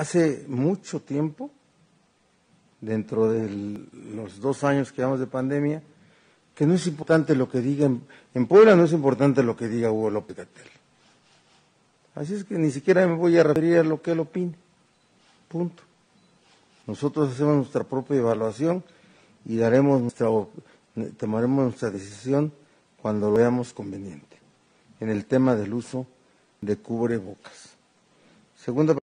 hace mucho tiempo, dentro de los dos años que llevamos de pandemia, que no es importante lo que diga, en Puebla no es importante lo que diga Hugo López Gatel. Así es que ni siquiera me voy a referir a lo que él opine. Punto. Nosotros hacemos nuestra propia evaluación y daremos nuestra, tomaremos nuestra decisión cuando lo veamos conveniente en el tema del uso de cubrebocas. Segunda